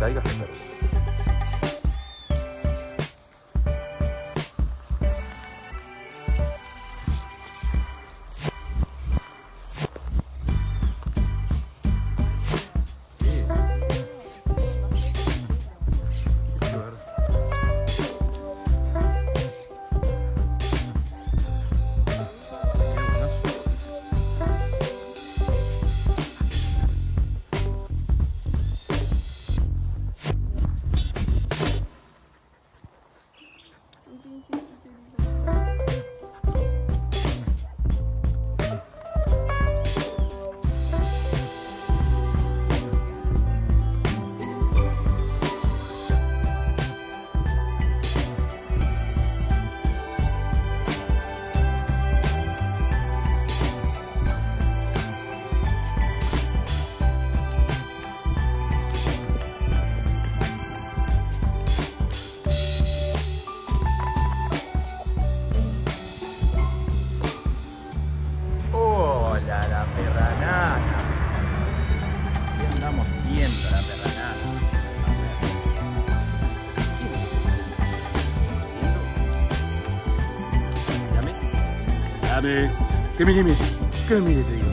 大学生 perranana. ¿Qué andamos haciendo, la perranana? Dame. Dame, dame. Dame, te digo.